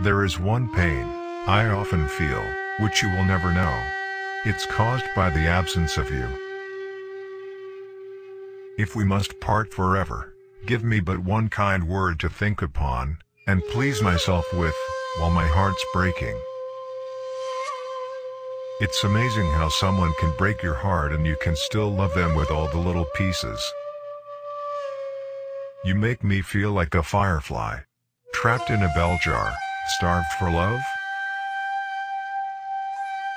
There is one pain I often feel, which you will never know. It's caused by the absence of you. If we must part forever, give me but one kind word to think upon, and please myself with, while my heart's breaking. It's amazing how someone can break your heart and you can still love them with all the little pieces. You make me feel like a firefly, trapped in a bell jar, starved for love?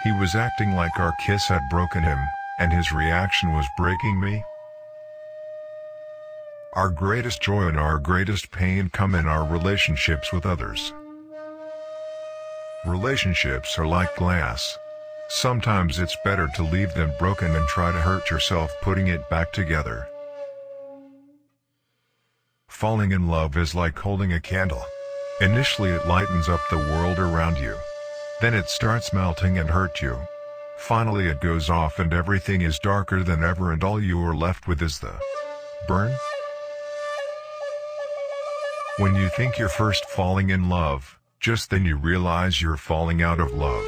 He was acting like our kiss had broken him, and his reaction was breaking me. Our greatest joy and our greatest pain come in our relationships with others. Relationships are like glass. Sometimes it's better to leave them broken than try to hurt yourself putting it back together. Falling in love is like holding a candle. Initially it lightens up the world around you. Then it starts melting and hurt you. Finally it goes off and everything is darker than ever and all you are left with is the burn. When you think you're first falling in love, just then you realize you're falling out of love.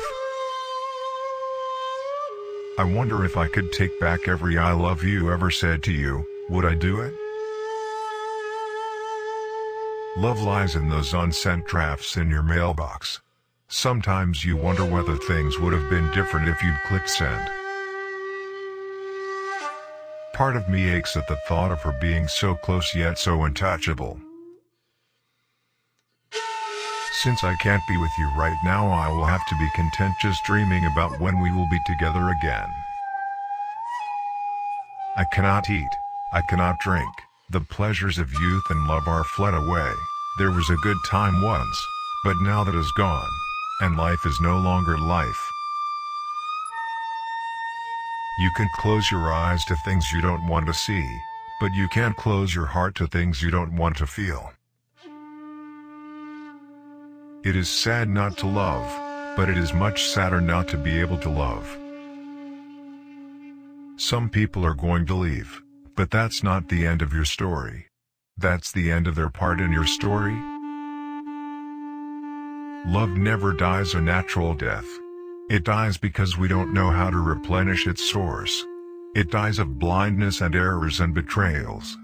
I wonder if I could take back every I love you ever said to you, would I do it? Love lies in those unsent drafts in your mailbox. Sometimes you wonder whether things would have been different if you'd clicked send. Part of me aches at the thought of her being so close yet so untouchable. Since I can't be with you right now I will have to be content just dreaming about when we will be together again. I cannot eat, I cannot drink, the pleasures of youth and love are fled away, there was a good time once, but now that is gone, and life is no longer life. You can close your eyes to things you don't want to see, but you can't close your heart to things you don't want to feel. It is sad not to love, but it is much sadder not to be able to love. Some people are going to leave, but that's not the end of your story. That's the end of their part in your story. Love never dies a natural death. It dies because we don't know how to replenish its source. It dies of blindness and errors and betrayals.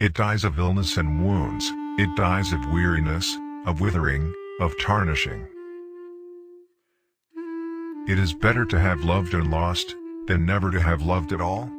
It dies of illness and wounds. It dies of weariness, of withering, of tarnishing. It is better to have loved and lost, than never to have loved at all.